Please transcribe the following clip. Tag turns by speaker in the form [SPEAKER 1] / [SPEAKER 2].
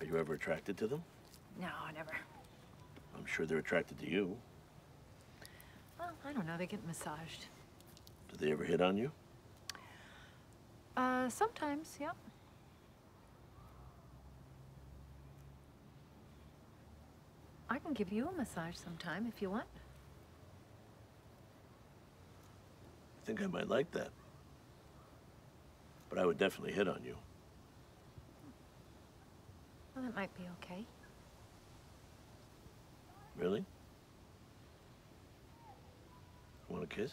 [SPEAKER 1] Are you ever attracted to them?
[SPEAKER 2] No, never.
[SPEAKER 1] I'm sure they're attracted to you.
[SPEAKER 2] Well, I don't know. They get massaged.
[SPEAKER 1] Do they ever hit on you?
[SPEAKER 2] Uh, sometimes, yeah. I can give you a massage sometime if you want.
[SPEAKER 1] I think I might like that. But I would definitely hit on you.
[SPEAKER 2] Might be okay.
[SPEAKER 1] Really? Want a kiss?